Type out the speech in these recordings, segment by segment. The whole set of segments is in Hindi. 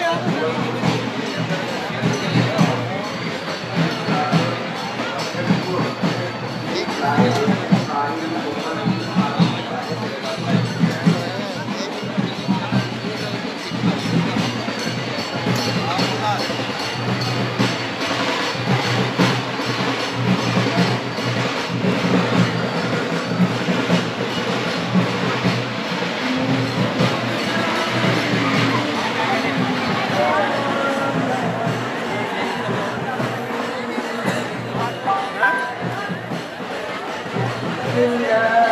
Yeah. Yeah.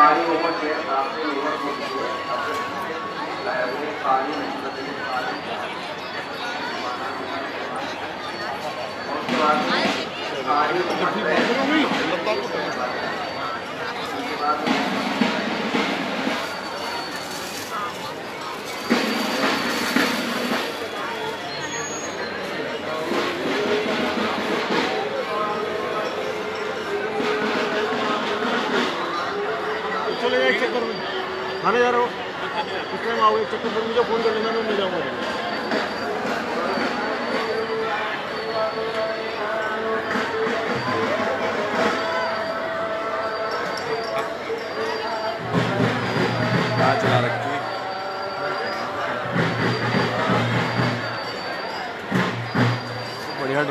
पानी ऊपर से आपने ऊपर को पानी पानी उसके बाद पानी ऊपर चले जाए चक्कर में जा रहा हो किस टाइम आओगे चक्कर पर मुझे फ़ोन कर लेना मैं मिल जाऊँगा चला रखी। बढ़िया